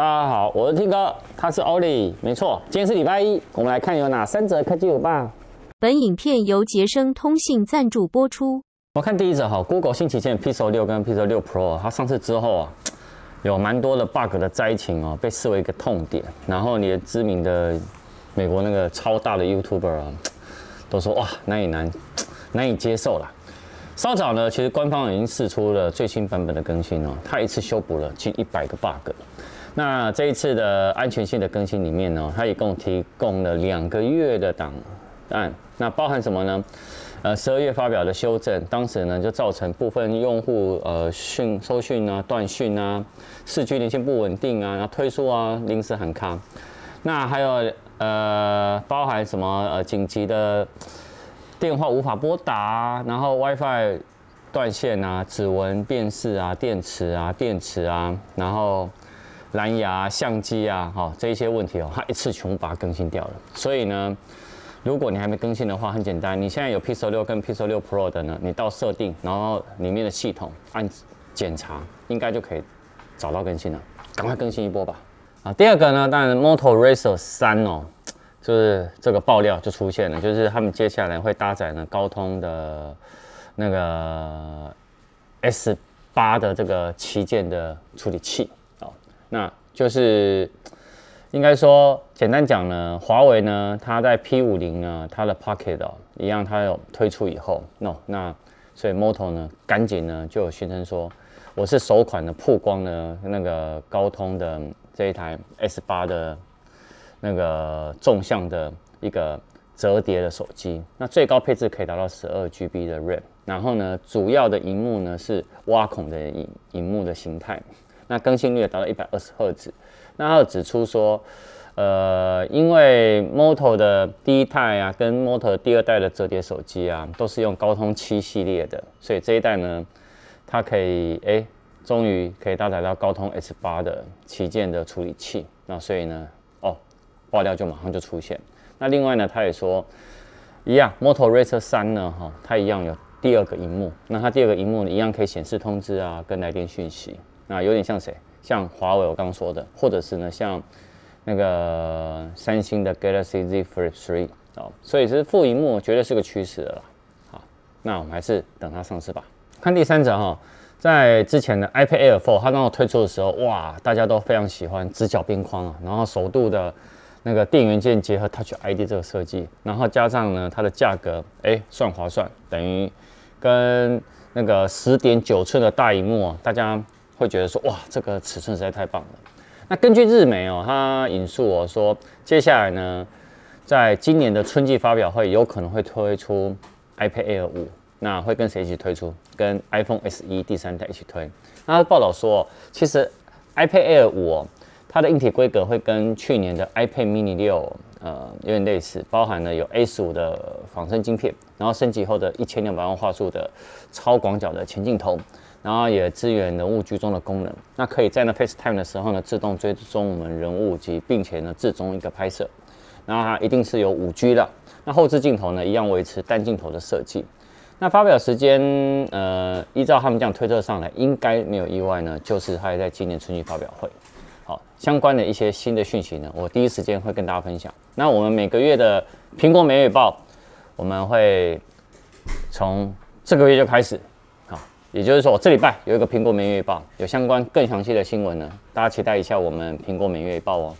大家好，我是 T 哥，他是 Ollie，没错，今天是礼拜一，我们来看有哪三则科技舞吧。本影片由杰生通信赞助播出。我看第一则哈，Google 新旗舰 Pixel 六跟 Pixel 六 Pro，它上市之后啊，有蛮多的 bug 的灾情哦，被视为一个痛点。然后你的知名的美国那个超大的 YouTuber 啊，都说哇难以难难以接受了。稍早呢，其实官方已经试出了最新版本的更新哦，它一次修补了近一百个 bug。那这一次的安全性的更新里面呢，它一共提供了两个月的档案。那包含什么呢？呃，十二月发表的修正，当时呢就造成部分用户呃讯收讯啊断讯啊，四 G 连线不稳定啊，然后推出啊临时喊卡。那还有呃包含什么呃紧急的电话无法拨打，然后 WiFi 断线啊，指纹辨识啊，电池啊，电池啊，然后蓝牙、相机啊，哈这一些问题哦，它一次全部把它更新掉了。所以呢。如果你还没更新的话，很简单，你现在有 Pixel 六跟 Pixel 六 Pro 的呢，你到设定，然后里面的系统按检查，应该就可以找到更新了，赶快更新一波吧。啊，第二个呢，当然 Moto Razr 三哦，就是这个爆料就出现了，就是他们接下来会搭载呢高通的那个 S 八的这个旗舰的处理器，那就是。应该说，简单讲呢，华为呢，它在 P 五零呢，它的 Pocket 哦，一样，它有推出以后，no，那所以 Moto 呢，赶紧呢就有宣称说，我是首款的曝光呢那个高通的这一台 S 八的那个纵向的一个折叠的手机，那最高配置可以达到十二 GB 的 RAM，然后呢，主要的荧幕呢是挖孔的荧荧幕的形态，那更新率达到一百二十赫兹。那他指出说，呃，因为 Moto 的第一代啊，跟 Moto 第二代的折叠手机啊，都是用高通七系列的，所以这一代呢，它可以哎，终于可以搭载到高通 S 八的旗舰的处理器。那所以呢，哦，爆料就马上就出现。那另外呢，他也说，一样，Moto Razr 三呢，哈，它一样有第二个荧幕。那它第二个荧幕呢，一样可以显示通知啊，跟来电讯息。那有点像谁？像华为我刚刚说的，或者是呢，像那个三星的 Galaxy Z Flip 3哦，所以是副荧幕绝对是个趋势的啦。好，那我们还是等它上市吧。看第三者哈，在之前的 iPad Air 4它刚好推出的时候，哇，大家都非常喜欢直角边框啊，然后首度的那个电源键结合 Touch ID 这个设计，然后加上呢它的价格，哎，算划算，等于跟那个十点九寸的大荧幕啊，大家。会觉得说哇，这个尺寸实在太棒了。那根据日媒哦，他引述我说，接下来呢，在今年的春季发表会有可能会推出 iPad Air 五，那会跟谁一起推出？跟 iPhone SE 第三代一起推。那报道说，其实 iPad Air 五，它的硬体规格会跟去年的 iPad Mini 六呃有点类似，包含了有 A 十五的仿生晶片，然后升级后的一千两百万画素的超广角的前镜头。然后也支援人物居中的功能，那可以在呢 FaceTime 的时候呢，自动追踪我们人物及，并且呢，自中一个拍摄。然后它一定是有五 G 的。那后置镜头呢，一样维持单镜头的设计。那发表时间，呃，依照他们这样推测上来，应该没有意外呢，就是它在今年春季发表会。好，相关的一些新的讯息呢，我第一时间会跟大家分享。那我们每个月的苹果每月报，我们会从这个月就开始。也就是说，这礼拜有一个苹果每月报，有相关更详细的新闻呢，大家期待一下我们苹果每月报哦。